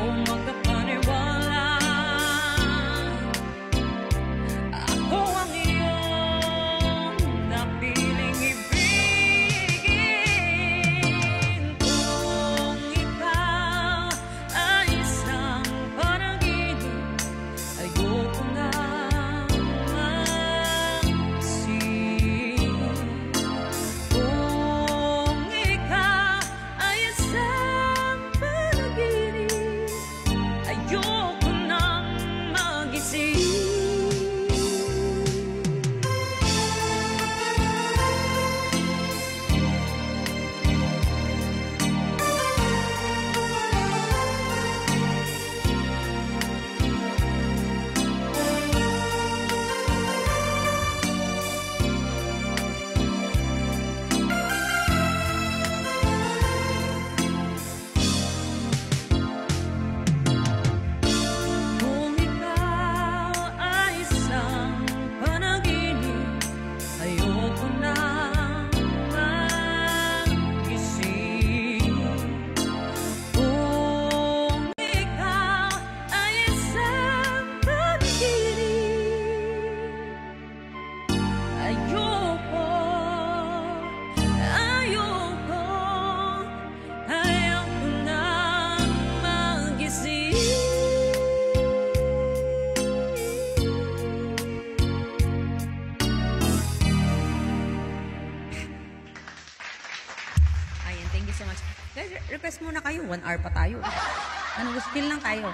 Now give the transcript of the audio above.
home Thank you so much. Guys, request muna kayo. One hour pa tayo. Ano, gusto lang tayo.